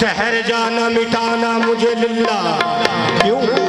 ठहर जाना मिटाना मुझे लिल्ला क्यों?